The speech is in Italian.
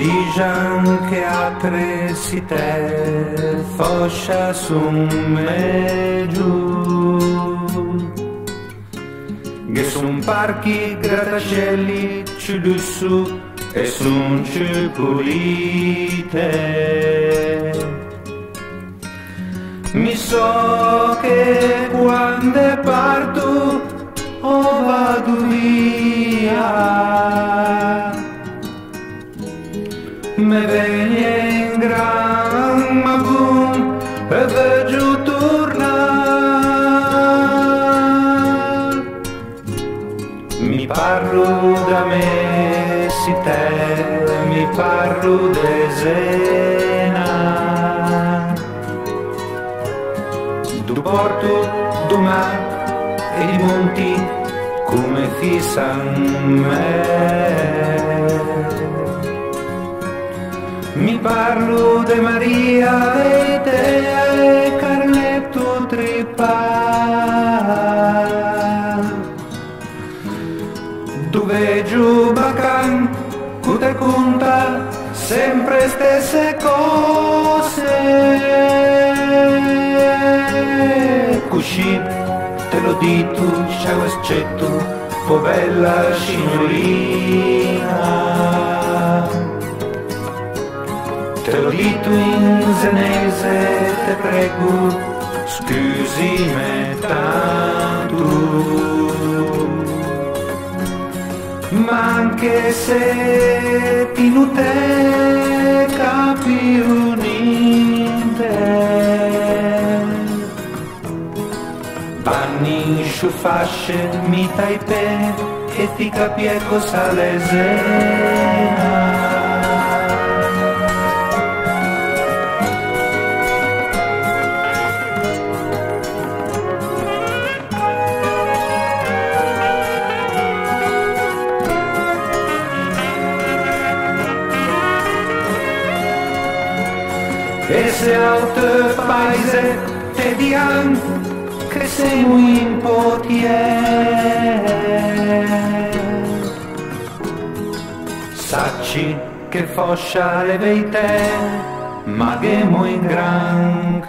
dijan che altre si te foscia su me giù. Che son parchi grattacieli ciù su e son ciù pulite. Mi so che quando parto o sena du porto du mar e i monti come fissan me de Maria e te Carletto Tripà dove giù bacan cute conta sempre stesse cose. Cuscì te lo dito ciao eccetto po bella signorina Te lo dito in senese, te prego, scusi me tanto. Ma anche se ti nute capi unite, panni sciufasce mi taipe e ti capie cosa lesena. E se alte paese te dian che sei un potier Sacci che foscia le veite ma che mo in gran